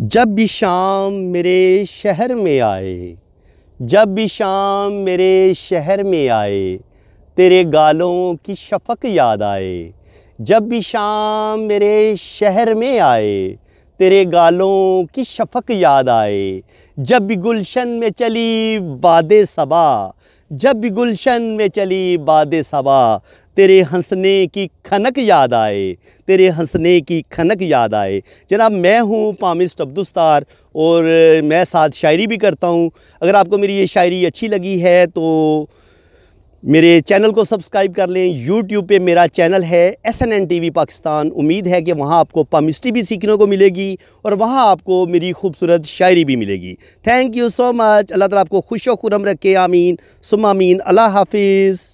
जब भी शाम मेरे शहर में आए, जब भी शाम मेरे शहर में आए, तेरे गालों की शफक याद आए, जब भी शाम मेरे शहर में आए, तेरे गालों की शफक याद आए, जब भी गुलशन में चली बाद सबा, जब भी गुलशन में चली बाद सबा तेरे हंसने की खनक याद आए, तेरे हंसने की खनक याद आए। जनाब, मैं हूँ पामिस्ट अब्दुस्तार और मैं साथ शायरी भी करता हूँ। अगर आपको मेरी ये शायरी अच्छी लगी है तो मेरे चैनल को सब्सक्राइब कर लें। यूट्यूब पे मेरा चैनल है S N N T V Pakistan. उम्मीद है कि वहाँ आपको पामिस्ट्री भी सीखने को मिलेगी और वहाँ आपको मेरी खूबसूरत शायरी भी मिलेगी। Thank you so much Allah ताला आपको खुश खुरम रखे। आमीन। सुम आमीन। अल्लाह हाफिज़।